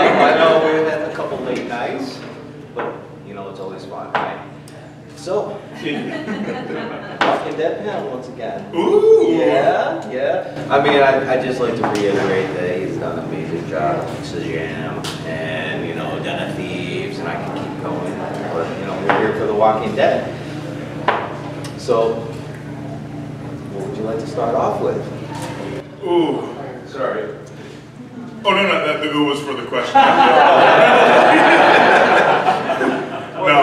I know we had a couple late nights, but you know it's always fun, right? So, Walking Dead panel once again. Ooh. Yeah, yeah. I mean, I I just like to reiterate that he's done an amazing job on Shazam and you know Den of Thieves, and I can keep going. But you know we're here for The Walking Dead. So, what would you like to start off with? Ooh. Sorry. Oh no, no, the ooh was for the question. no,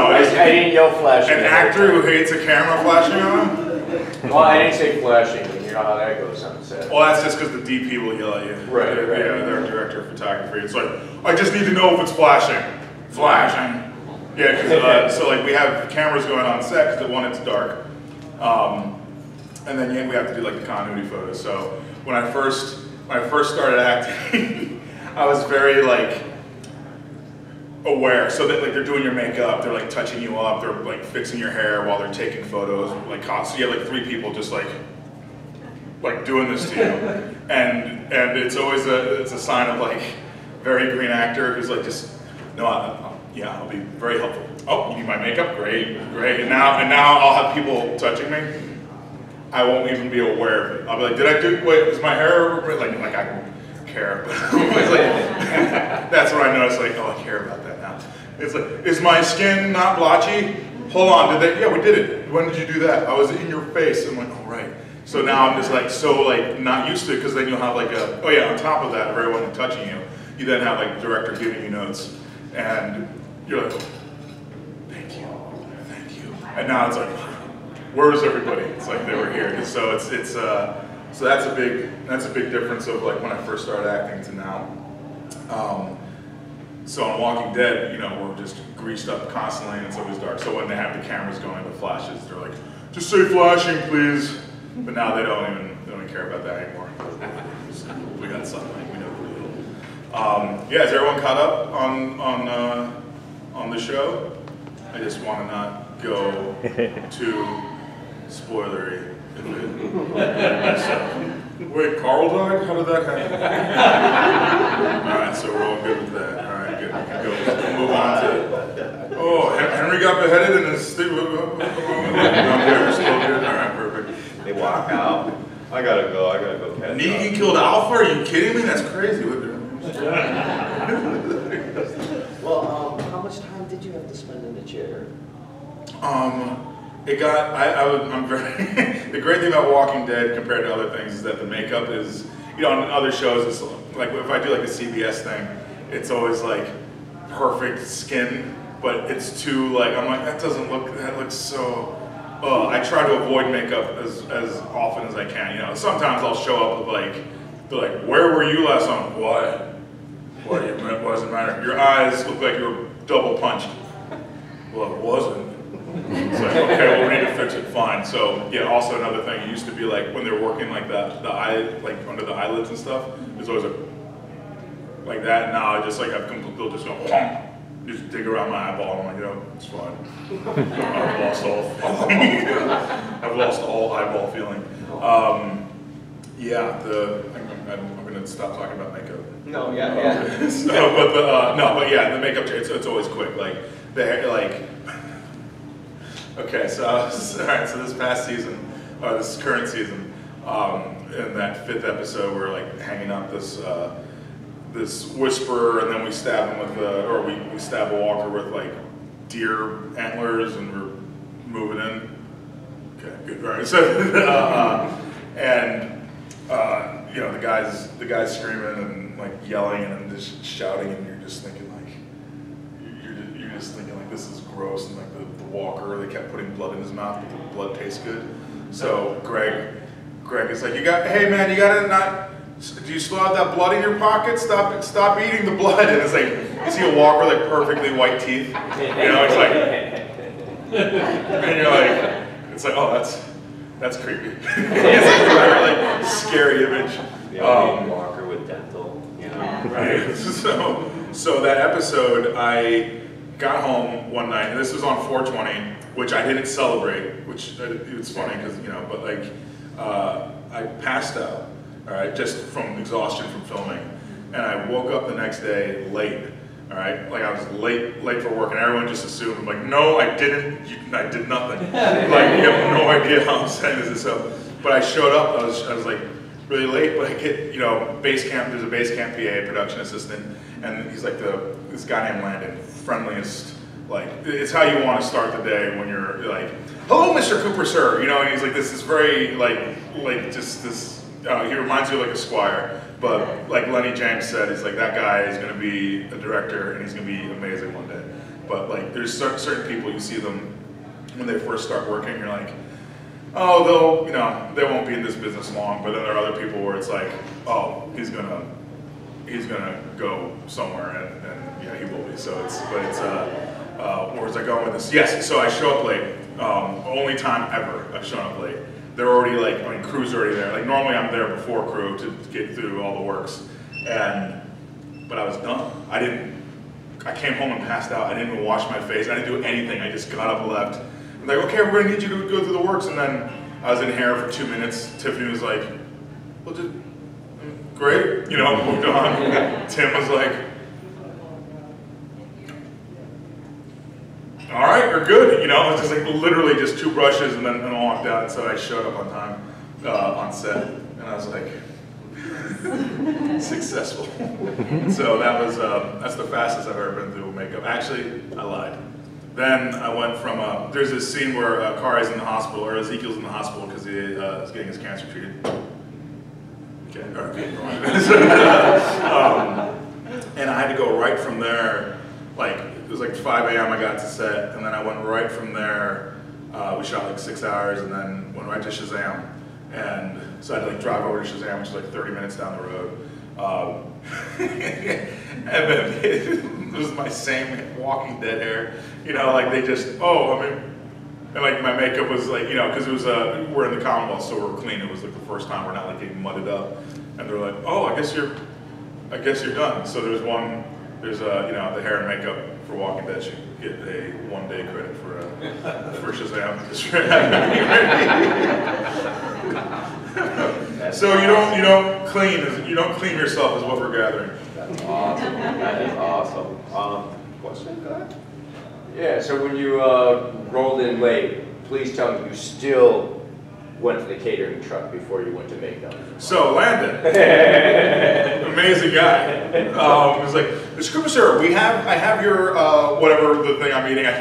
I, it's I didn't yell flashing. an actor who hates a camera flashing on him. Well, I didn't say flashing, you know how that goes on set. Well, that's just because the DP will yell at you. Right, They're- right. Yeah, they're director of photography. It's like, I just need to know if it's flashing. Flashing. Yeah, because uh, so like we have cameras going on set because one it's dark, um, and then yeah, we have to do like the continuity photos. So when I first when I first started acting, I was very like aware. So that like they're doing your makeup, they're like touching you up, they're like fixing your hair while they're taking photos. Like so you have like three people just like like doing this to you, and and it's always a it's a sign of like very green actor who's like just no, I, I, yeah, I'll be very helpful. Oh, you need my makeup? Great, great. And now and now I'll have people touching me. I won't even be aware of it. I'll be like, did I do? Wait, is my hair like like I care? it's like, that's what I noticed. Like, oh, I care about that now. It's like, is my skin not blotchy? Hold on, did they? Yeah, we did it. When did you do that? I was in your face. I'm like, oh right. So now I'm just like so like not used to it because then you'll have like a oh yeah on top of that everyone touching you, you then have like director giving you notes, and you're like, thank you, thank you, and now it's like, where is everybody? It's like they were here. So it's it's uh so that's a big that's a big difference of like when I first started acting to now. Um, so on Walking Dead, you know, we're just greased up constantly and it's always dark. So when they have the cameras going, the flashes, they're like, just say flashing, please. But now they don't even they don't even care about that anymore. we got sunlight, we know deal. Um, yeah, is everyone caught up on on uh, on the show? I just want to not go too spoilery. Wait, Carl died? How did that happen? All right, so we're all good with that. All right, good. Go move on to. Oh, Henry got beheaded and his. thing- I'm there, still good. All right, perfect. They walk out. I gotta go. I gotta go catch Negan killed Alpha? Are you kidding me? That's crazy. Well, um, how much time did you have to spend in the chair? Um, it got. I, I would. I'm very. the great thing about Walking Dead compared to other things is that the makeup is. You know, on other shows, it's like if I do like a CBS thing, it's always like perfect skin, but it's too like I'm like that doesn't look. That looks so. Uh, I try to avoid makeup as as often as I can. You know, sometimes I'll show up with like, they're like, where were you last time? Why? Why? It doesn't matter. Your eyes look like you were double punched. Well, it wasn't. It's like, okay, well, we need to fix it, fine. So, yeah, also another thing, it used to be like, when they're working like the, the eye, like under the eyelids and stuff, there's always a, like that, now I just like I've complete- they'll just go, "Honk," just dig around my eyeball, I'm like, you know, it's fine. I've lost all, I've lost all eyeball feeling. Um, yeah, the, I'm, I'm, I'm gonna stop talking about makeup. No, yeah, yeah. so, but the, uh, no, but yeah, the makeup, it's, it's always quick. Like, the hair, like, okay, so, all right, so this past season, or this current season, um, in that fifth episode, we're like hanging up this, uh, this whisperer, and then we stab him with, uh, or we, we stab a walker with like deer antlers, and we're moving in. Okay, good. All right. So, uh, and uh, you know, the guys, the guys screaming and like yelling and just shouting, and you're just thinking like, you're you're just thinking like, this is gross. And like the walker, they kept putting blood in his mouth, but the blood tastes good. So Greg, Greg is like, you got, hey man, you gotta not. Do you still have that blood in your pocket? Stop! Stop eating the blood. And it's like, you see a walker like perfectly white teeth. You know, it's like, and you're like, it's like, oh, that's that's creepy. it's like a very like scary image. The Um, walker with dental, you know. right. So, so that episode, I got home one night, and this was on 420, which I didn't celebrate. Which uh, it's funny because you know, but like, uh, I passed out, all right, just from exhaustion from filming. And I woke up the next day late, all right, like I was late, late for work, and everyone just assumed, I'm like, no, I didn't, you, I did nothing. like, you have no idea how I'm setting this up. But I showed up, I was, I was like really late, but I get, you know, base camp, there's a base camp PA, production assistant, and he's like the, this guy named Landon, friendliest, like, it's how you want to start the day when you're like, hello, Mr. Cooper, sir, you know, and he's like, this is very, like, like, just this, uh, he reminds you of like a squire, but like Lennie James said, he's like, that guy is gonna be a director and he's gonna be amazing one day. But like, there's certain people, you see them when they first start working, you're like, oh, they'll, you know, they won't be in this business long, but then there are other people where it's like, oh, he's gonna, he's gonna go somewhere and, and yeah, he will be. So it's, but it's, uh, uh, where was I going with this? Yes, so I show up late. Um, only time ever I've shown up late. They're already like, I mean, crew's already there. Like normally I'm there before crew to get through all the works. And, but I was done. I didn't, I came home and passed out. I didn't even wash my face. I didn't do anything. I just got up and left. I'm like, okay, we're gonna need you to go through the works. And then I was in hair for two minutes. Tiffany was like, well, just, great, you know, moved on. Tim was like, all right, you're good, you know, it's just like literally just two brushes and then and I walked out. So I showed up on time uh, on set, and I was like, successful. so that was uh, that's the fastest I've ever been through makeup. Actually, I lied. Then I went from uh, there's this scene where uh, Khary's in the hospital or Ezekiel's in the hospital because he uh, is getting his cancer treated. Um, and I had to go right from there. Like it was like 5 a.m. I got to set, and then I went right from there. Uh, we shot like six hours, and then went right to Shazam. And so I had to like drive over to Shazam, which is like 30 minutes down the road. Um, and then it was my same Walking Dead hair, you know, like they just, oh, I mean, and like my makeup was like, you know, because it was, uh, we're in the Commonwealth, so we're clean. It was like the first time we're not like getting mudded up. And they're like, oh, I guess you're, I guess you're done. So there's one, there's a, you know, the hair and makeup for Walking Dead should get a one day credit for, uh, for Shazam. So you don't, you don't clean, you don't clean yourself is what we're gathering. That's awesome. That is awesome. Um, question, go ahead. Yeah, so when you uh, rolled in late, please tell me you still went to the catering truck before you went to makeup. So Landon, amazing guy. Um, was like, Mr. Cooper, sir, we have, I have your, uh, whatever the thing I'm eating.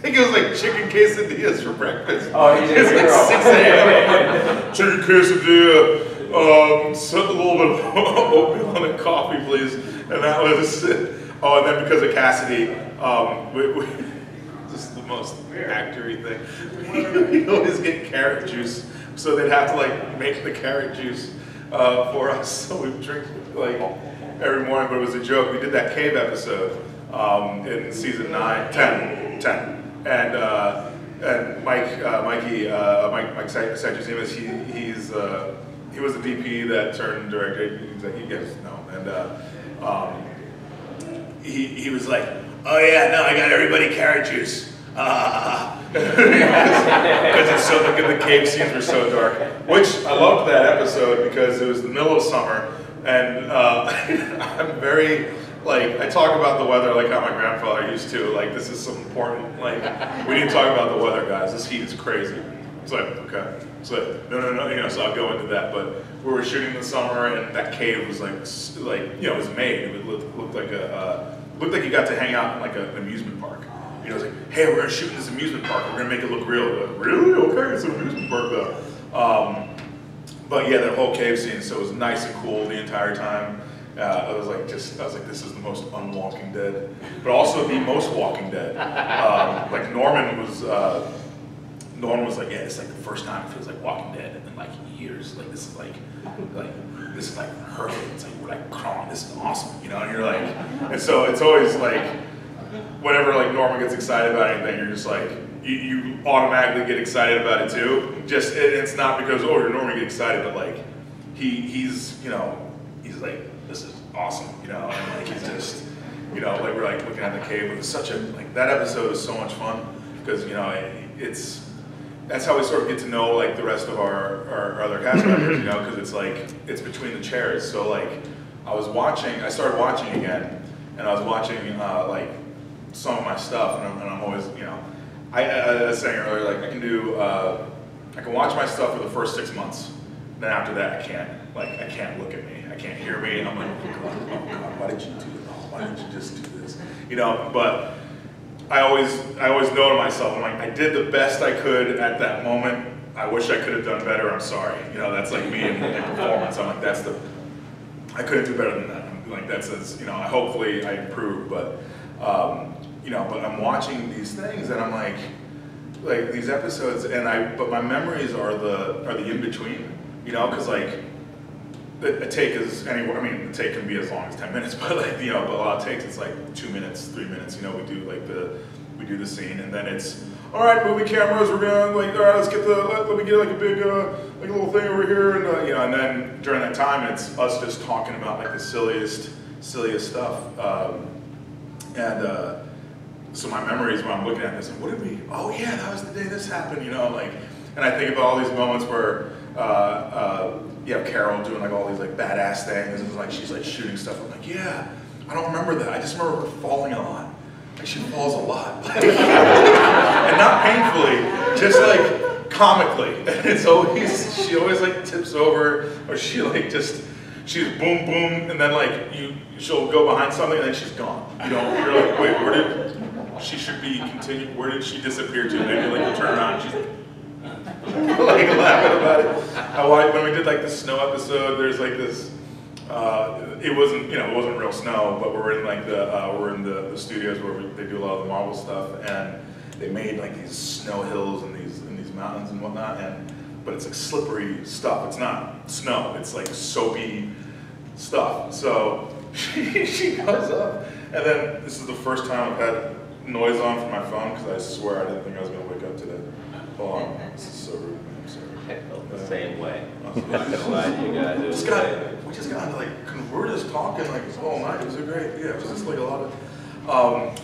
I think it was like chicken quesadillas for breakfast. Oh, he's It's like hero. 6 a.m. chicken quesadilla, um, so- a little bit of oatmeal and a coffee, please. And that was, oh, and then because of Cassidy, um, we, we, this is the most actory thing. we always get carrot juice, so they'd have to like make the carrot juice uh, for us. So we'd drink like every morning, but it was a joke. We did that cave episode um, in season nine, 10, 10. and uh, and Mike, uh, Mikey, uh, Mike, Mike Sanchez, he he's uh, he was the DP that turned director. He's like, he gets no, and uh, um, he he was like, oh yeah, no, I got everybody carrot juice. Ah, because it's so the, the cave scenes were so dark. Which I loved that episode because it was the middle of summer, and uh, I'm very like I talk about the weather like how my grandfather used to. Like this is some important like we didn't talk about the weather, guys. This heat is crazy. It's like okay, it's like no, no, no. You know, so I'll go into that. But we were shooting in the summer, and that cave was like like you know it was made. It looked, looked like a uh, looked like you got to hang out in like an amusement park. You know, it's like, hey, we're gonna shoot in this amusement park. We're gonna make it look real. Like, really? Okay, it's an amusement park though. Um, but yeah, that whole cave scene. So it was nice and cool the entire time. Uh, I was like, just, I was like, this is the most unwalking dead, but also the most Walking Dead. Um, like Norman was, uh, Norman was like, yeah, it's like the first time it feels like Walking Dead in like years. Like this is like, like this is like perfect. It's like we're like crawling. This is awesome, you know. And you're like, and so it's always like, whenever like Norman gets excited about anything, you're just like, you, you automatically get excited about it too. Just it, it's not because oh you're Norman get excited, but like he he's you know he's like this is awesome, you know, and like he's just you know like we're like looking at the cave. It was such a like that episode is so much fun because you know it, it's that's how we sort of get to know like the rest of our, our, our other cast members, you know, because it's like it's between the chairs. So like, I was watching, I started watching again, and I was watching uh, like some of my stuff, and I'm, and I'm always, you know, I, I, was saying earlier, like I can do, uh, I can watch my stuff for the first six months. Then after that, I can't, like, I can't look at me, I can't hear me, and I'm like, oh God, oh God, why did you do it? Oh, why did you just do this? You know, but I always, I always know to myself, I'm like, I did the best I could at that moment. I wish I could have done better. I'm sorry. You know, that's like me in performance. I'm like, that's the, I couldn't do better than that. I'm like that says, you know, hopefully I improve, but, um, you know, but I'm watching these things and I'm like, like these episodes, and I, but my memories are the are the in between. You know, because like a, take is anywhere. I mean, the take can be as long as ten minutes, but like you know, but a lot of takes it's like two minutes, three minutes. You know, we do like the we do the scene, and then it's all right, movie cameras. We're gonna like all right, let's get the let, let me get like a big uh, like a little thing over here, and uh, you know, and then during that time, it's us just talking about like the silliest silliest stuff, um, and. Uh, so my memories when I'm looking at this, like, what did we? Oh yeah, that was the day this happened, you know, like, and I think about all these moments where uh, uh, you have Carol doing like all these like badass things, and like she's like shooting stuff. I'm like, yeah, I don't remember that. I just remember her falling a lot. Like she falls a lot, and not painfully, just like comically. And it's always she always like tips over, or she like just she's boom boom, and then like you she'll go behind something and then she's gone. You know, you're like, wait, where did she should be continuing. Where did she disappear to? Maybe like you turn around, she's like laughing about it. How I, when we did like the snow episode, there's like this. Uh, it wasn't, you know, it wasn't real snow, but we're in like the uh, we're in the, the studios where we, they do a lot of the Marvel stuff, and they made like these snow hills and these and these mountains and whatnot, and but it's like slippery stuff. It's not snow. It's like soapy stuff. So she, she goes up, and then this is the first time I've had noise on for my phone because I swear I didn't think I was gonna wake up today. Hold on, this is so rude. I'm sorry. I felt the same way. Awesome. Not gonna lie to you guys. it We was just got, same we just got like, con- we're just talking like all night. It was a great, yeah, it was just like a lot of, um,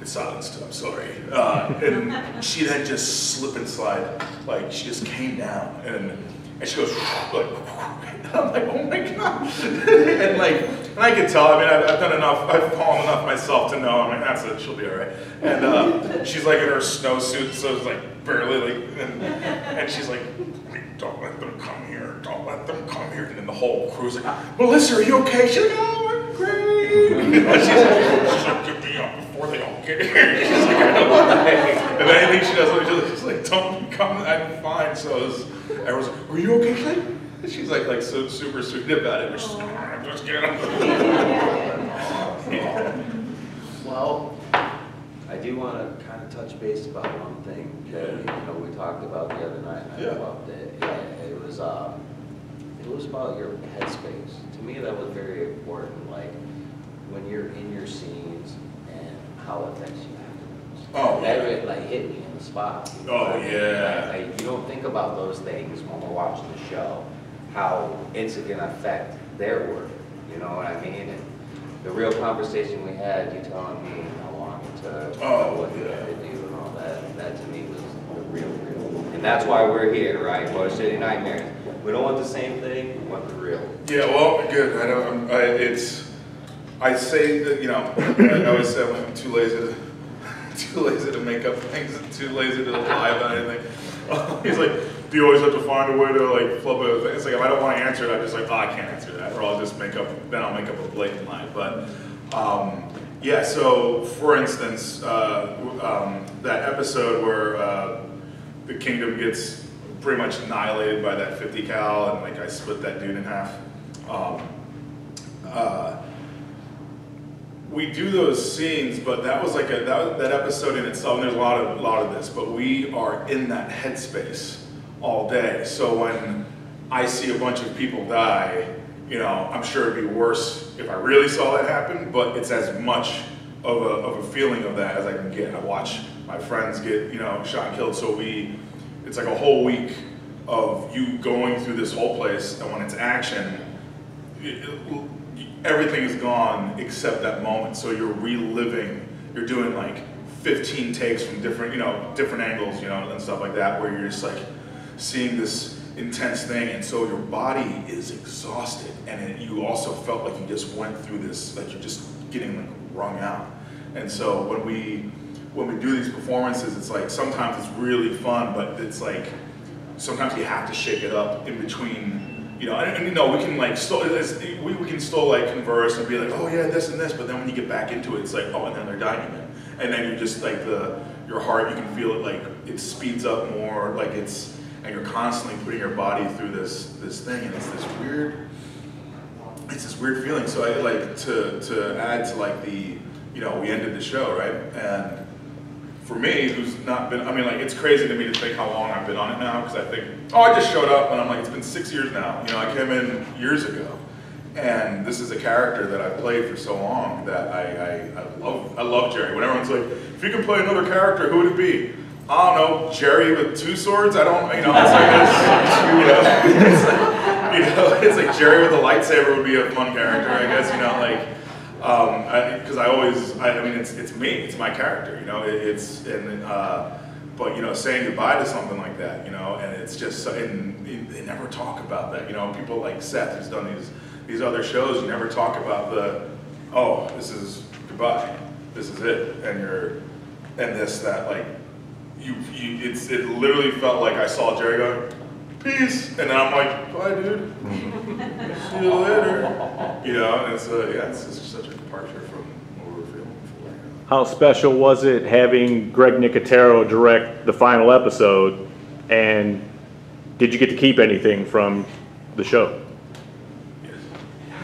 it's silenced, I'm sorry. Uh, and she then just slip and slide, like she just came down and, and she goes like, and I'm like, oh my god. and like, and I could tell, I mean, I've, I've done enough, I've fallen enough myself to know, I mean, that's it, she'll be all right. And uh, she's like in her snowsuit, so it's like barely like, and, and she's like, "Wait, don't let them come here, don't let them come here. And then the whole crew's like, Melissa, are you okay? She's like, oh, I'm great. She's, like, she's like, get me up before they all get here. She's like, I know. If anything she does, she's like, don't come, I'm fine. So was, everyone's like, are you okay? She's like, she's like, like so super sweet about it, but she's like, I'm just kidding. Well, I do want to kind of touch base about one thing that, you know, we talked about the other night, and I Yeah. loved it. Yeah, It was, um, it was about your headspace. To me, that was very important, like, when you're in your scenes and how it affects you. Oh, That yeah. really, like, hit me in the spot. you know Oh, yeah. Like, like, you don't think about those things when we're watching the show, how it's gonna affect their work, you know what I mean? And the real conversation we had, you telling me how long it took, Oh, what you had to do and all that, that to me was the real, real. And that's why we're here, right, Motor City Nightmares. We don't want the same thing, we want the real. Yeah, well, good. I know. I'm, I, it's. I say that you know. I always say I'm too lazy to too lazy to make up things. and Too lazy to lie about anything. He's like, do you always have to find a way to like flub it? It's like if I don't want to answer it, I'm just like, oh, I can't answer that, or I'll just make up. Then I'll make up a blatant lie. But um, yeah. So for instance, uh, um, that episode where uh, the kingdom gets pretty much annihilated by that 50 cal, and like I split that dude in half. Um, uh, we do those scenes, but that was like a that, that episode in itself. And there's a lot of lot of this, but we are in that headspace all day. So when I see a bunch of people die, you know, I'm sure it'd be worse if I really saw that happen. But it's as much of a of a feeling of that as I can get. I watch my friends get you know shot and killed, so we it's like a whole week of you going through this whole place, and when it's action, it- it- everything is gone except that moment. So you're reliving. You're doing like 15 takes from different, you know, different angles, you know, and stuff like that, where you're just like seeing this intense thing, and so your body is exhausted, and it, you also felt like you just went through this, like you're just getting like wrung out. And so when we when we do these performances, it's like sometimes it's really fun, but it's like sometimes you have to shake it up in between. You know, and, and you know we can like still we, we can still like converse and be like, oh yeah, this and this, but then when you get back into it, it's like, oh, and then they're dying again, and then you just like the your heart, you can feel it like it speeds up more, like it's and you're constantly putting your body through this this thing, and it's this weird, it's this weird feeling. So I like to to add to like the, you know, we ended the show right, and for me, who's not been, I mean, like, it's crazy to me to think how long I've been on it now, because I think, oh, I just showed up, and I'm like, it's been six years now. You know, I came in years ago, and this is a character that I've played for so long that I, I, I love, I love Jerry. When everyone's like, if you could play another character, who would it be? I don't know, Jerry with two swords? I don't, you know, it's like you know, it's like, you know, it's like Jerry with a lightsaber would be a fun character, I guess, you know, like, because um, I, I, always, I, I, mean, it's it's me, it's my character, you know. It, it's and uh, but you know, saying goodbye to something like that, you know, and it's just and they never talk about that, you know. People like Seth, who's done these these other shows, you never talk about the, oh, this is goodbye, this is it, and you're and this that like you you it's it literally felt like I saw Jerry going peace. And then I'm like, bye, dude. See you later. You know, and it's, uh, yeah, it's just such a departure from what we were feeling before. How special was it having Greg Nicotero direct the final episode? And did you get to keep anything from the show?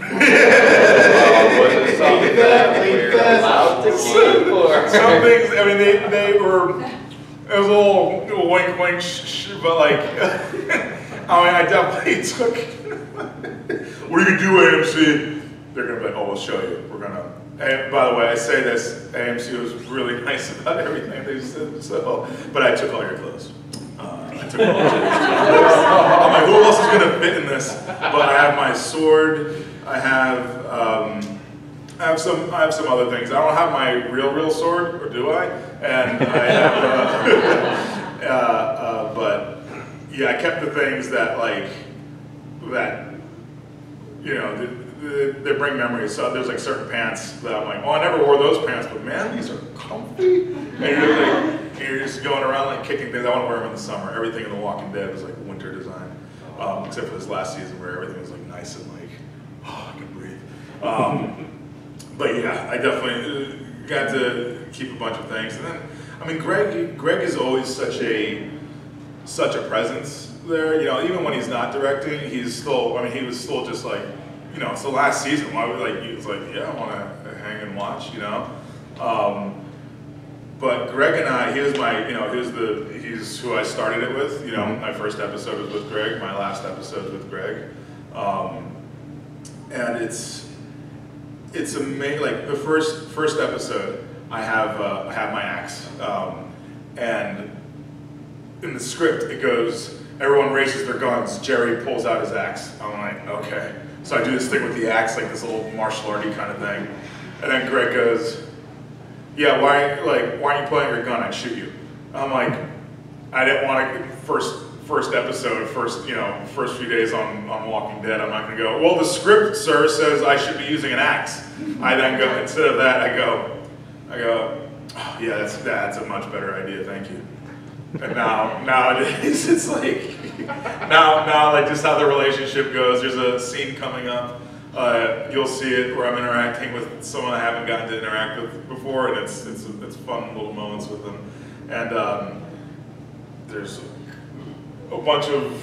was something that we were allowed to keep or? Some things, I mean, they, they were, it was a little, wink, wink, shh, shh, but like, I mean, I definitely took. what do you do, AMC? They're gonna be like, oh, we'll show you. We're gonna. And by the way, I say this, AMC was really nice about everything they said. So, but I took all your clothes. Uh, I took all your clothes. I'm like, who else is gonna fit in this? But I have my sword. I have. Um, I have some. I have some other things. I don't have my real, real sword, or do I? And I have. Uh, uh, uh, but yeah, I kept the things that like that. You know, they, they bring memories. So there's like certain pants that I'm like, oh, I never wore those pants, but man, these are comfy. And you're like, you're just going around like kicking things. I want to wear them in the summer. Everything in The Walking Dead was like winter design, um, except for this last season where everything was like nice and like, oh, I can breathe. Um, but yeah, I definitely uh, got to keep a bunch of things. And then, I mean, Greg, Greg is always such a, such a presence there. You know, even when he's not directing, he's still. I mean, he was still just like, you know, it's the last season. Why would like he was like, yeah, I want to hang and watch. You know. Um, but Greg and I, he was my, you know, he was the, he's who I started it with. You know, mm-hmm. my first episode was with Greg. My last episode was with Greg. Um, and it's it's amazing. Like the first first episode, I have uh, I have my axe, um, and in the script it goes, everyone raises their guns. Jerry pulls out his axe. I'm like, okay. So I do this thing with the axe, like this little martial arty kind of thing, and then Greg goes, yeah, why like why are you pulling your gun? I'd shoot you. I'm like, I didn't want to first first episode, first you know, first few days on, on Walking Dead, I'm not gonna go, well the script, sir, says I should be using an axe. I then go, instead of that, I go, I go, oh, yeah, that's, that's a much better idea, thank you. And now, nowadays, it's like, now, now, like just how the relationship goes, there's a scene coming up, uh, you'll see it where I'm interacting with someone I haven't gotten to interact with before, and it's, it's, it's fun little moments with them. And um, there's a bunch of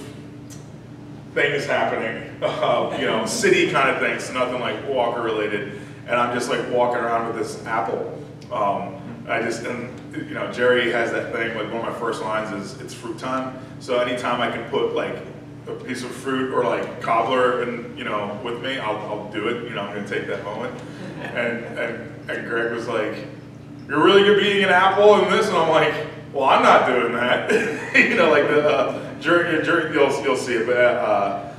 things happening, uh, you know, city kind of things, nothing like Walker related. And I'm just like walking around with this apple. Um, I just, and you know, Jerry has that thing, like one of my first lines is, it's fruit time. So anytime I can put like a piece of fruit or like cobbler and, you know, with me, I'll, I'll do it. You know, I'm gonna take that moment. And, and, and Greg was like, you're really good eating an apple and this? And I'm like, well, I'm not doing that. you know, like the, uh, during, during you'll, you'll see it, but uh,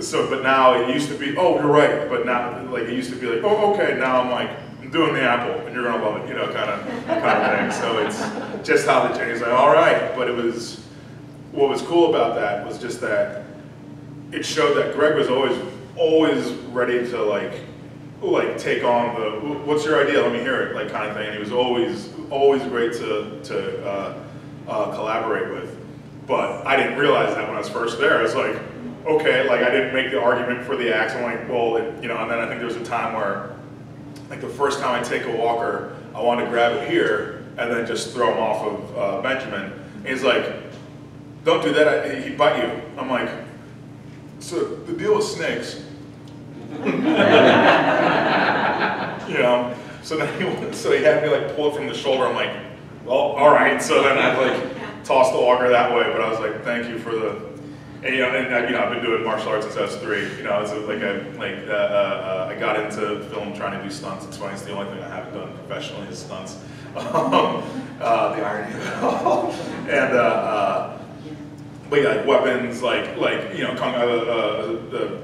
so, but now it used to be, oh, you're right, but now, like, it used to be like, oh, okay, now I'm like, I'm doing the apple, and you're gonna love it, you know, kind of, kind of thing. So it's just how the He's like, all right, but it was, what was cool about that was just that it showed that Greg was always, always ready to like, like take on the, what's your idea? Let me hear it, like kind of thing. And he was always, always great to, to uh, uh, collaborate with. But I didn't realize that when I was first there. I was like, okay, like I didn't make the argument for the axe. I'm like, well, it, you know. And then I think there was a time where, like the first time I take a walker, I want to grab it here and then just throw him off of uh, Benjamin. And he's like, don't do that. I, he'd bite you. I'm like, so the deal with snakes. you know. So then he, so he had me like pull it from the shoulder. I'm like, well, all right. So then I like tossed the walker that way. But I was like, thank you for the. And you know, and uh, you know, I've been doing martial arts since I was three. You know, it's like I like uh, uh, I got into film trying to do stunts. It's funny. It's the only thing I haven't done professionally is stunts. Um, uh, the irony of it all. and uh, uh, but yeah, like weapons, like like you know, kung, uh, the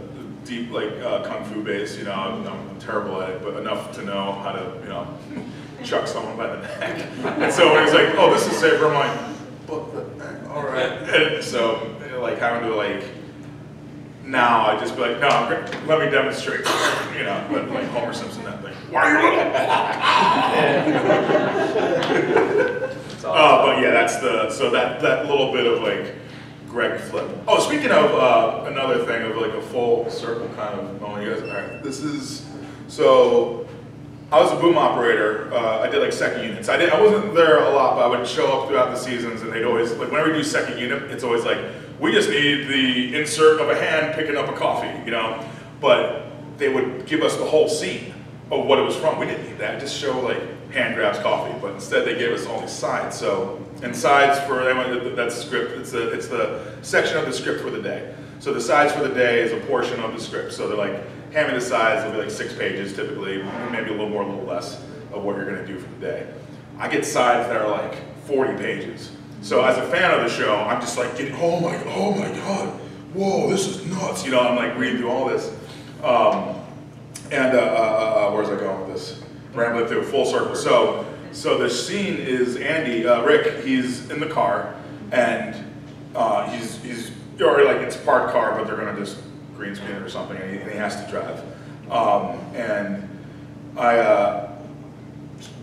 deep like uh, kung fu base. You know, I'm, I'm terrible at it, but enough to know how to you know chuck someone by the neck. And so when he's like, "Oh, this is safer," I'm like, "But all right." And so you know, like having to like now I just be like, "No, let me demonstrate." You know, but like Homer Simpson that thing. Why are you little? Uh, but yeah, that's the so that that little bit of like Greg flip. Oh, speaking of uh, another thing of like a full circle kind of moment, you guys. Right, this is so. I was a boom operator. Uh, I did like second units. I did. I wasn't there a lot, but I would show up throughout the seasons, and they'd always like whenever we do second unit, it's always like we just need the insert of a hand picking up a coffee, you know. But they would give us the whole scene of what it was from. We didn't need that. Just show like hand grabs coffee, but instead they gave us all these sides. So and sides for anyone that's script. It's the it's the section of the script for the day. So the sides for the day is a portion of the script. So they're like me the sides. They'll be like six pages typically, maybe a little more, a little less of what you're going to do for the day. I get sides that are like 40 pages. So as a fan of the show, I'm just like getting oh my oh my god, whoa, this is nuts. You know, I'm like reading through all this. Um, and uh, uh, uh, where's I going with this? Rambling through a full circle. So, so the scene is Andy, uh, Rick. He's in the car, and uh, he's he's or like it's parked car, but they're gonna just green screen it or something, and he, and he has to drive. Um, and I uh,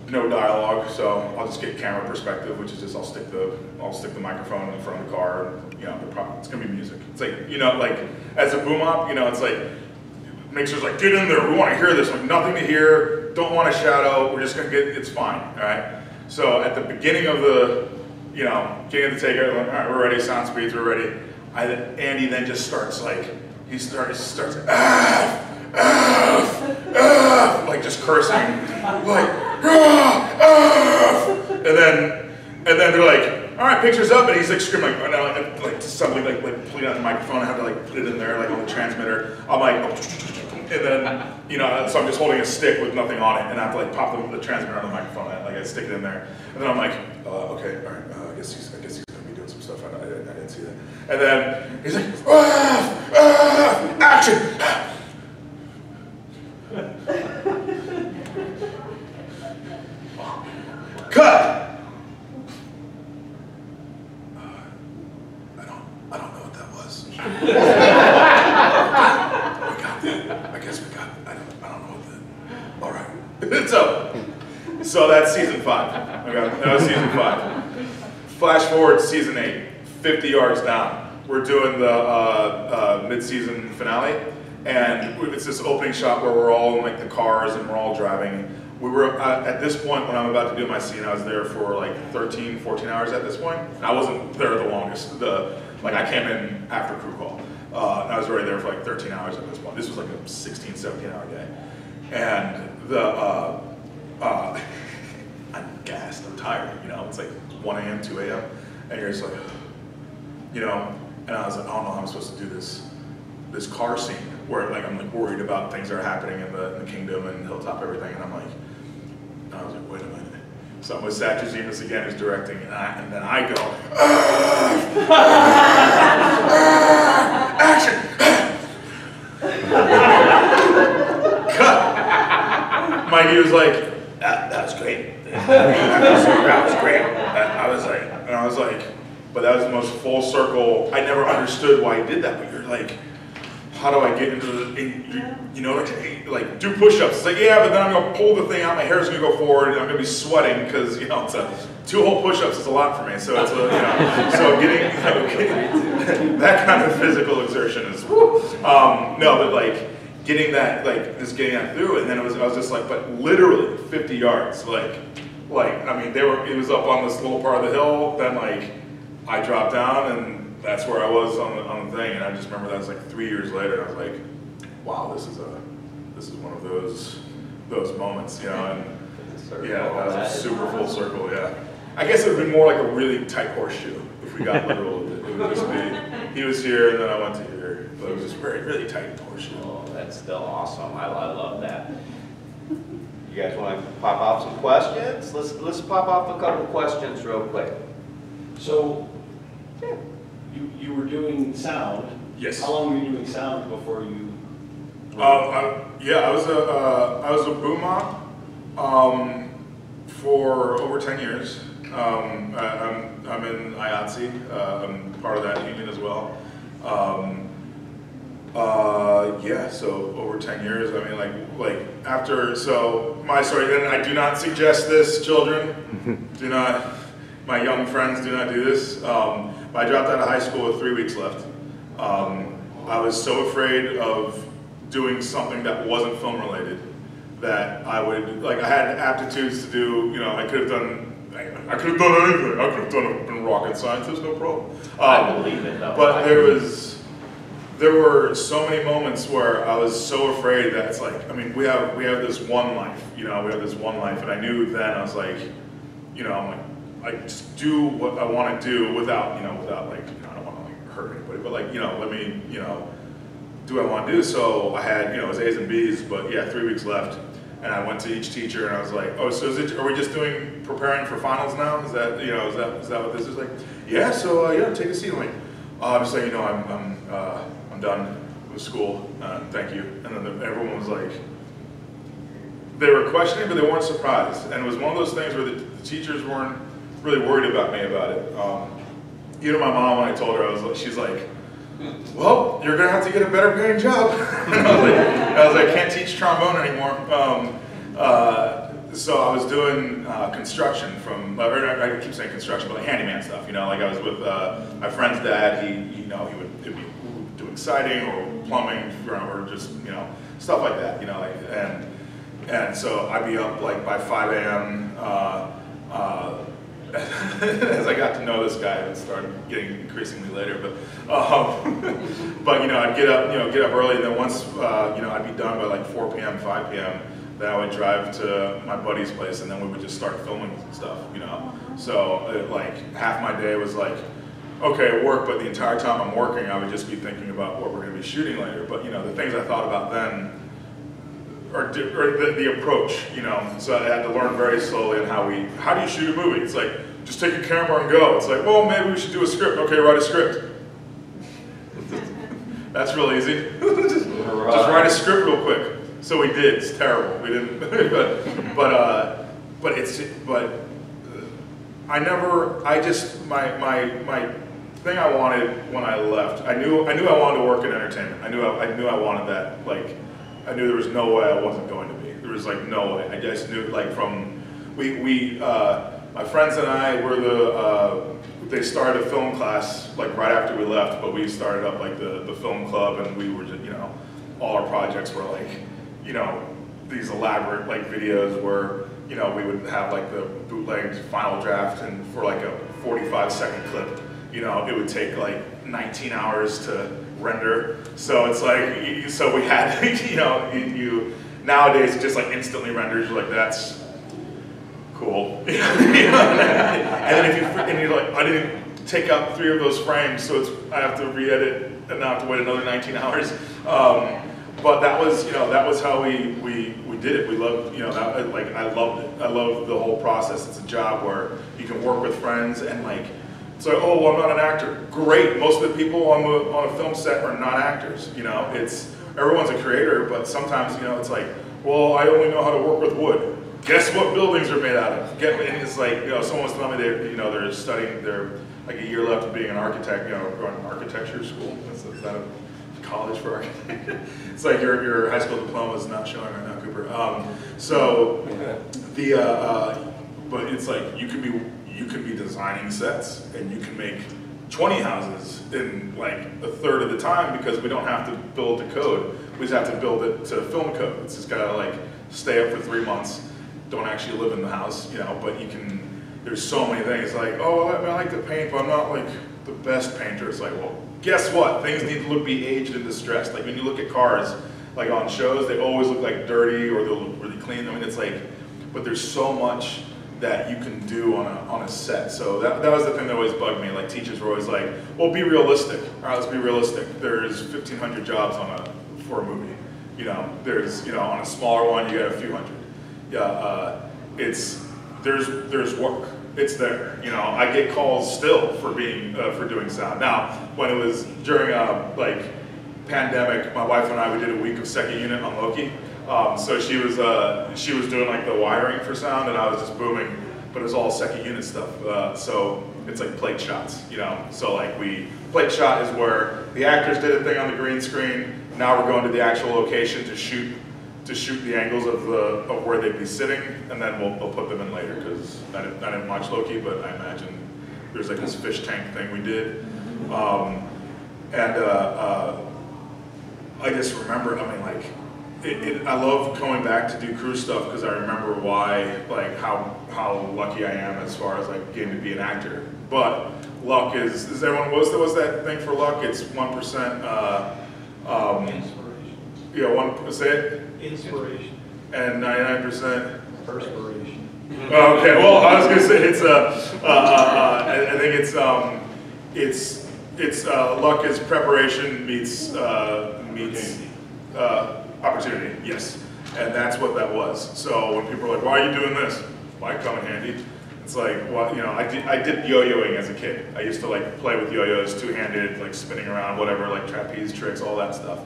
no dialogue, so I'll just get camera perspective, which is just I'll stick the I'll stick the microphone in front of the car, and, you know, the pro- it's gonna be music. It's like you know, like as a boom op, you know, it's like mixer's like, get in there, we want to hear this. Like, nothing to hear, don't want to shadow, we're just going to get, it's fine, all right? So at the beginning of the, you know, getting the take, like, all right, we're ready, sound speeds, we're ready. I, Andy then just starts like, he starts, starts, ah, ah, ah, like just cursing, like, ah, ah, and then, and then they're like, all right, picture's up, and he's like screaming, like, oh, like, like something like, like pulling out the microphone, I have to like put it in there, like on the transmitter. I'm like, oh, and then, you know, so I'm just holding a stick with nothing on it, and I have to like pop the, the transmitter on the microphone, and, like I stick it in there, and then I'm like, uh, okay, all right, uh, I guess he's, I guess he's gonna be doing some stuff. I, I, I didn't see that. And then he's like, ah, ah, action. Cut. Uh, I don't, I don't know what that was. we got that. I. I don't. I don't know what that. All right. so, so that's season five. Okay, that was season five. Flash forward season eight. 50 yards down. We're doing the uh, uh, mid-season finale, and it's this opening shot where we're all in like the cars and we're all driving. We were uh, at this point when I'm about to do my scene. I was there for like 13, 14 hours at this point. I wasn't there the longest. The like I came in after crew call. Uh, and I was already there for like 13 hours at this point. This was like a 16, 17 hour day. And the, uh, uh, I'm gassed, I'm tired, you know, it's like 1 a.m., 2 a.m. And you're just like, you know, and I was like, I don't know how I'm supposed to do this, this car scene where like I'm like worried about things that are happening in the, in the kingdom and hilltop everything. And I'm like, and I was like, wait a minute. So I'm with Satrazemis again, who's directing, and, I, and then I go, "Ah! Ah! action! Cut! Mikey was like, that, that was great. That was, great. I was like, and I was like, but that was the most full circle. I never understood why he did that, but you're like, how do I get into the, you, know, like, do push-ups. It's like, yeah, but then I'm gonna pull the thing out, my hair's gonna go forward, and I'm gonna be sweating because you know it's a two whole push-ups is a lot for me. So it's a, you know, so getting, you know, that kind of physical exertion is. Um, no, but like getting that, like just getting that through, and then it was, I was just like, but literally 50 yards, like, like I mean, they were, it was up on this little part of the hill, then like I dropped down and that's where I was on the, on the thing, and I just remember that was like three years later. I was like, "Wow, this is a, this is one of those, those moments," you know. And yeah, that was a super full circle. Yeah, I guess it would be more like a really tight horseshoe if we got literal. with it. It would just be, he was here, and then I went to here, but it was just very, really tight horseshoe. Oh, that's still awesome. I, I love that. You guys want to pop off some questions? Let's, let's pop off a couple questions real quick. So, you, you were doing sound. Yes. How long were you doing sound before you? Um, I, yeah, I was a, uh, I was a boom op, um, for over ten years. Um, I, I'm, I'm in IATSE, uh, I'm part of that union as well. Um, uh, yeah, so over ten years, I mean, like, like, after, so, my story, and I do not suggest this, children, do not, my young friends do not do this. Um, I dropped out of high school with three weeks left. Um, I was so afraid of doing something that wasn't film related that I would like I had aptitudes to do you know I could have done I could have done anything I could have done been a rocket scientist no problem I Um, believe it though. but I there was there were so many moments where I was so afraid that it's like I mean we have we have this one life you know we have this one life and I knew then I was like you know I'm like I just do what I want to do without you know without like you know, I don't want to like hurt anybody but like you know let me you know do what I want to do. So I had, you know, it was A's and B's, but yeah, three weeks left. And I went to each teacher and I was like, oh, so is it, are we just doing, preparing for finals now? Is that, you know, is that, is that what this is like? Yeah, so, uh, yeah, take a seat. I'm like, oh, I'm just you know, I'm, I'm, uh, I'm done with school, uh, thank you. And then the, everyone was like, they were questioning, but they weren't surprised. And it was one of those things where the, the teachers weren't really worried about me about it. Um, even my mom, when I told her, I was like, she's like, well, you're gonna have to get a better paying job. I was like, I was like, I can't teach trombone anymore. Um, uh, so I was doing uh, construction from, I keep saying construction, but like handyman stuff, you know, like I was with uh, my friend's dad, he, you know, he would, be doing siding or plumbing, or just, you know, stuff like that, you know, like, and, and so I'd be up like by five AM, uh, uh, as I got to know this guy, it started getting increasingly later. But, um, but you know, I'd get up, you know, get up early, and then once, uh, you know, I'd be done by like 4 p.m., 5 p.m. Then I would drive to my buddy's place, and then we would just start filming stuff, you know. So, uh, like, half my day was like, okay, work, but the entire time I'm working, I would just be thinking about what we're going to be shooting later. But you know, the things I thought about then or the, the approach, you know. So I had to learn very slowly on how we, how do you shoot a movie? It's like, just take a camera and go. It's like, well, maybe we should do a script. Okay, write a script. That's real easy. just, just write a script real quick. So we did. It's terrible. We didn't, but, but, uh, but it's, but uh, I never, I just, my, my, my thing I wanted when I left, I knew, I knew I wanted to work in entertainment. I knew, I, I knew I wanted that, like, I knew there was no way I wasn't going to be. There was like no way. I just knew, like, from, we, we, uh, my friends and I were the, uh, they started a film class, like, right after we left, but we started up, like, the, the film club, and we were just, you know, all our projects were, like, you know, these elaborate, like, videos where, you know, we would have, like, the bootlegged final draft, and for, like, a 45 second clip, you know, it would take, like, 19 hours to render. So it's like, so we had, you know, you, nowadays just like instantly renders, like, that's cool. And then if you, and you're like, I didn't take out three of those frames, so it's, I have to re-edit and now I have to wait another 19 hours. Um, but that was, you know, that was how we, we, we did it. We loved, you know, that, like, I loved it. I loved the whole process. It's a job where you can work with friends and like, it's like, oh, well, I'm not an actor. Great. Most of the people on the on a film set are not actors. You know, it's everyone's a creator, but sometimes you know it's like, well, I only know how to work with wood. Guess what buildings are made out of? Get, and it's like, you know, someone was telling me they, you know, they're studying, they're like a year left of being an architect, you know, going to architecture school. A college for architect? It's like your, your high school diploma is not showing right now, Cooper. Um, so, the, uh, uh, but it's like, you could be, you could be designing sets and you can make twenty houses in like a third of the time because we don't have to build the code. We just have to build it to film code. It's just gotta like stay up for three months, don't actually live in the house, you know, but you can, there's so many things like, oh, I I like to paint, but I'm not like the best painter. It's like, well, guess what? Things need to look, be aged and distressed. Like when you look at cars, like on shows, they always look like dirty or they'll look really clean. I mean, it's like, but there's so much that you can do on a, on a set. So that, that was the thing that always bugged me. Like teachers were always like, well, be realistic. All right, let's be realistic. There's 1,500 jobs on a, for a movie. You know, there's, you know, on a smaller one, you got a few hundred. Yeah, uh, it's, there's, there's work. It's there. You know, I get calls still for being, uh, for doing sound. Now, when it was during, uh, like, pandemic, my wife and I, we did a week of second unit on Loki. Um, so she was, uh, she was doing like the wiring for sound and I was just booming, but it was all second unit stuff. Uh, so it's like plate shots, you know? So like we, plate shot is where the actors did a thing on the green screen. Now we're going to the actual location to shoot, to shoot the angles of the, of where they'd be sitting and then we'll, we'll put them in later because I didn't, I didn't watch Loki, but I imagine there's like this fish tank thing we did. Um, and, uh, uh, I just remember, I mean, like, it, it, I love going back to do crew stuff because I remember why, like, how how lucky I am as far as like getting to be an actor. But luck is, is everyone what's that was that thing for luck? It's one percent. Uh, um, Inspiration. yeah, one say it, Inspiration. and ninety nine percent. Perspiration. Oh, okay, well, I was gonna say it's uh, uh, uh, uh, I, I think it's um, it's it's uh, luck is preparation meets uh, meets uh, opportunity. Yes, and that's what that was. So when people are like, "Why are you doing this?" Why come in handy? It's like, well, you know, I did I did yo-yoing as a kid. I used to like play with yo-yos, two-handed, like spinning around, whatever, like trapeze tricks, all that stuff.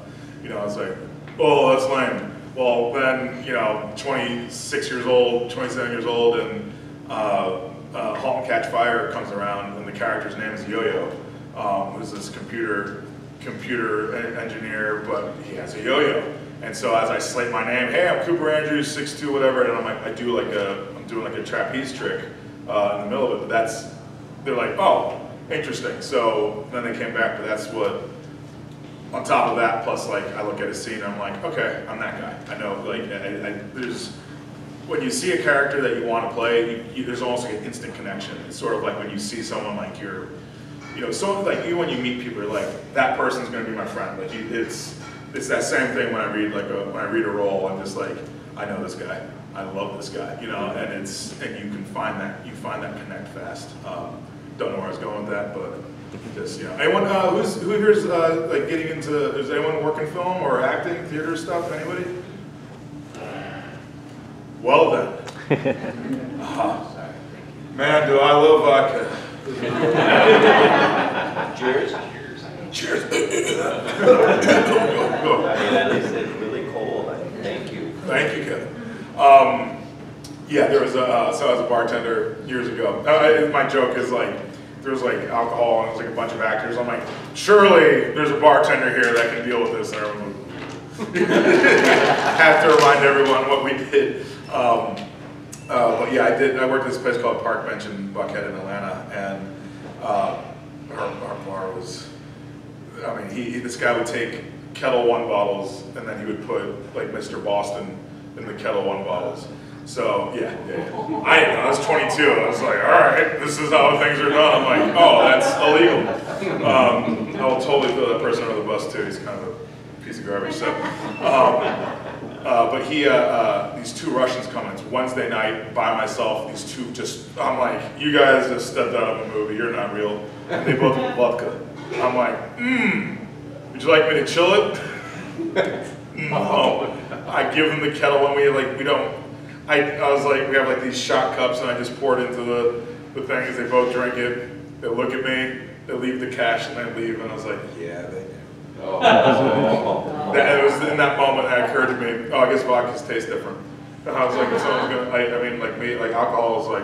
You know, I was like, oh, that's lame. Well, then, you know, 26 years old, 27 years old, and uh, uh, *Halt and Catch Fire* comes around, and the character's name is Yo-Yo, um, who's this computer computer engineer, but he has a yo-yo. And so as I slate my name, hey, I'm Cooper Andrews, 6'2", whatever, and I'm like, I do like a, I'm doing like a trapeze trick uh, in the middle of it. But that's, they're like, oh, interesting. So then they came back, but that's what on top of that, plus like I look at a scene, and I'm like, okay, I'm that guy. I know, like, I, I, there's when you see a character that you want to play, you, you, there's almost like an instant connection. It's sort of like when you see someone like you're, you know, so like even when you meet people, you're like, that person's gonna be my friend. Like you, it's it's that same thing when I read like a when I read a role, I'm just like, I know this guy. I love this guy, you know, and it's and you can find that you find that connect fast. Um, don't know where I was going with that, but just you know, anyone uh, who's who here's uh, like getting into? Is anyone working film or acting, theater stuff? Anybody? Well then, man, do I love vodka. Cheers. Cheers. I mean, at least it's really cold. Thank you. Thank you, Kevin. Um, yeah, there was a, uh, so I was a bartender years ago. Uh, I- my joke is like, there was like alcohol and there was like a bunch of actors. I'm like, surely there's a bartender here that can deal with this. And everyone have to remind everyone what we did. Um, uh, but yeah, I did. I worked at this place called Park Bench in Buckhead in Atlanta, and uh, our, our bar was I mean, he, this guy would take Ketel One bottles and then he would put like Mr. Boston in the Ketel One bottles. So yeah, yeah, yeah. I was 22. I was like, all right, this is how things are done. I'm like, oh, that's illegal. Um, I will totally throw that person under the bus too. He's kind of a piece of garbage. So, um, uh, but he, uh, uh, these two Russians come in. It's Wednesday night by myself. These two just, I'm like, you guys just stepped out of a movie. You're not real. And they both have vodka. I'm like, mmm, would you like me to chill it? no. I give them the kettle and we like, we don't, I, I was like, we have like these shot cups and I just pour it into the, the thing as they both drink it. They look at me, they leave the cash and I leave and I was like, yeah, they Oh. That, it was in that moment that occurred to me, oh, I guess vodkas taste different. And I was like, if someone's gonna, I, I mean, like me, like alcohol is like,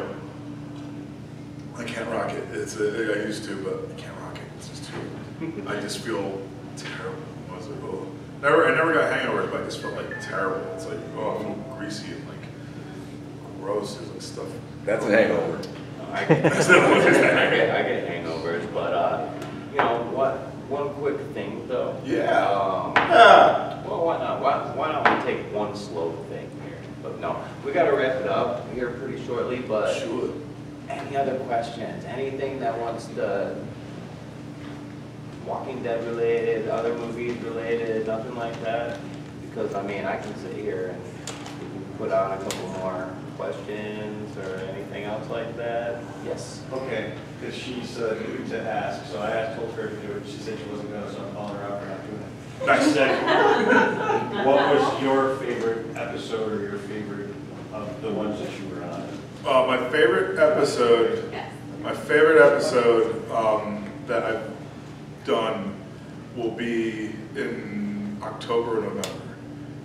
I can't rock it. It's, a, I used to, but I can't rock it. It's just too, I just feel terrible. I was like, oh. Never, I never got hangovers, but I just felt like terrible. It's like, oh, I feel greasy and like gross. There's like stuff. That's a hangover. I get, That's not what it is. I get, I get hangovers, but, uh, you know, what, one quick thing though. Yeah. Um, Ah. well, why not, why, why don't we take one slow thing here? But no, we gotta wrap it up here pretty shortly, but Sure. any other questions? Anything that wants to, Walking Dead related, other movies related, nothing like that? Because, I mean, I can sit here and put on a couple more questions or anything else like that. Yes? Okay, because she's uh, new to ask, so I asked, told her to do it, she said she wasn't gonna, so I'm calling her out for not doing it. Nice. Second, what was your favorite episode or your favorite of the ones that you were on? Uh, my favorite episode Yes. My favorite episode um, that I've done will be in October or November.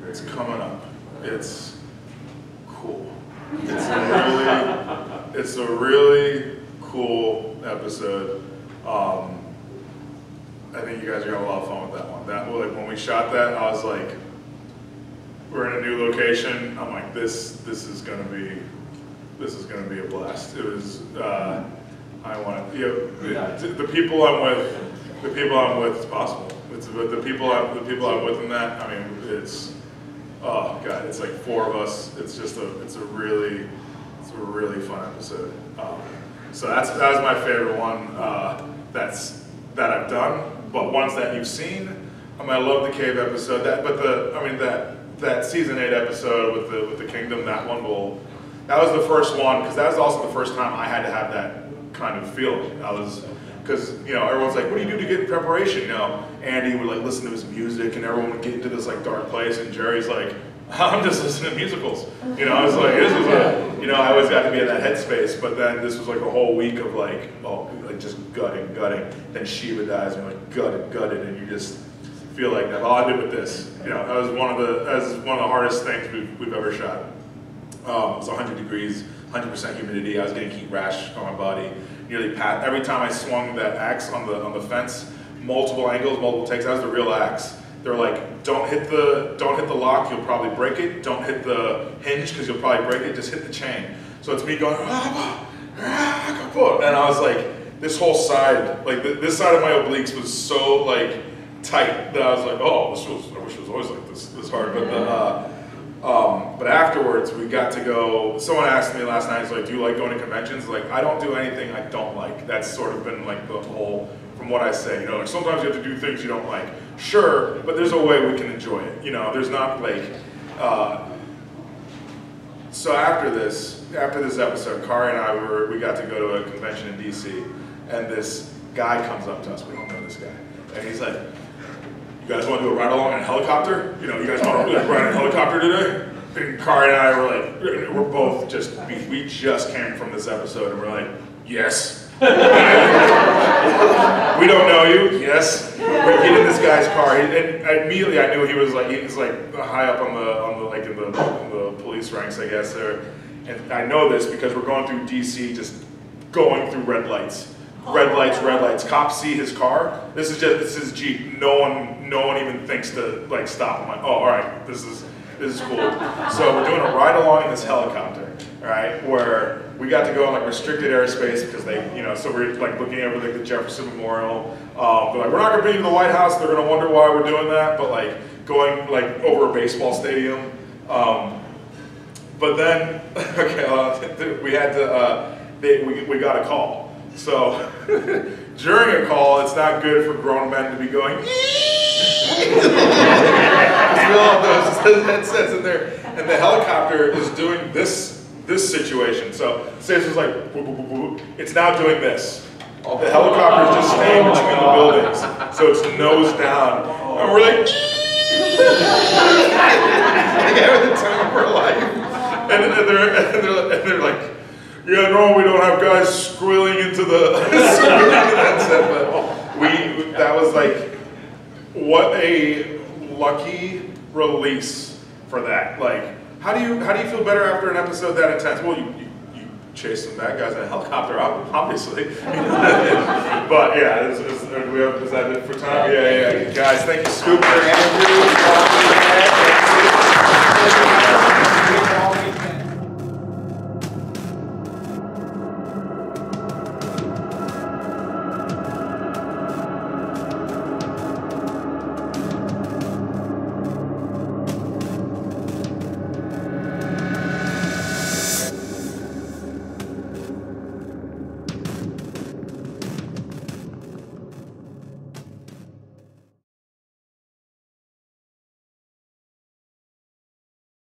It's coming up. It's cool. It's a really, it's a really cool episode. Um, I think you guys are gonna have a lot of fun with that one. That like when we shot that, I was like, we're in a new location. I'm like, this this is gonna be this is gonna be a blast. It was, uh, I want, you know, the, the people I'm with, the people I'm with, it's possible. It's, but the people I'm, the people I'm with in that, I mean, it's, oh, God, it's like four of us. It's just a, it's a really, it's a really fun episode. Um, so that's, that was my favorite one, uh, that's, that I've done, but ones that you've seen. I mean, I love the cave episode, that, but the, I mean, that, that season eight episode with the, with the kingdom, that one will, that was the first one, because that was also the first time I had to have that kind of feeling. I was, because, you know, everyone's like, what do you do to get preparation? You know, Andy would like listen to his music and everyone would get into this like dark place and Jerry's like, I'm just listening to musicals. You know, I was like, this is a, you know, I always got to be in that headspace, but then this was like a whole week of like, oh, like just gutting, gutting. Then Shiva dies and you're like gutted, gutted, and you just feel like that. All I did with this, you know, that was one of the, was one of the hardest things we've, we've ever shot. Um, it was 100 degrees, 100% humidity. I was getting heat rash on my body. Nearly pat. Every time I swung that axe on the on the fence, multiple angles, multiple takes. That was the real axe. They're like, don't hit the don't hit the lock. You'll probably break it. Don't hit the hinge because you'll probably break it. Just hit the chain. So it's me going, ah, ah, kaput. and I was like, this whole side, like th- this side of my obliques was so like tight that I was like, oh, this was. I wish it was always like this this hard. But the uh, um, but afterwards, we got to go. Someone asked me last night, "Is like, do you like going to conventions?" Like, I don't do anything I don't like. That's sort of been like the whole, from what I say. You know, like sometimes you have to do things you don't like. Sure, but there's a way we can enjoy it. You know, there's not like. Uh, so after this, after this episode, Khary and I were we got to go to a convention in DC, and this guy comes up to us. We don't know this guy, and he's like, you guys want to do a ride along in a helicopter? You know, you guys want to ride in a helicopter today? And Khary and I were like, we're both just, we, we just came from this episode and we're like, yes. we don't know you, yes. We get in this guy's car and immediately I knew he was like, he was like high up on the, on the, like in the, in the police ranks, I guess there. And I know this because we're going through DC, just going through red lights red lights, red lights. Cops see his car. This is just this is Jeep. No one, no one even thinks to like stop. I'm like, oh, all right, this is this is cool. So we're doing a ride along in this helicopter, right, where we got to go in like restricted airspace because they, you know, so we're like looking over like the Jefferson Memorial. Um, like, we're not gonna be in the White House. They're gonna wonder why we're doing that, but like going like over a baseball stadium. Um, but then, okay, uh, we had to, uh, they, we, we got a call. So during a call, it's not good for grown men to be going. we all have those headsets in there, and the helicopter is doing this this situation. So say this is like, whoop, whoop, whoop, it's now doing this. The helicopter is just staying oh between the buildings, so it's nose down, and we're like. like having the time of our life, and, and they're and they're and they're like. Yeah, no, we don't have guys squealing into the, squealing into the headset, but we, that was like, what a lucky release for that. Like, how do you how do you feel better after an episode that intense? Well, you you, you chase some bad guys in a helicopter, ob- obviously. but yeah, is, is, do we have, is that it for time? Yeah, yeah, yeah. Guys, thank you, Scoop, for Andrew.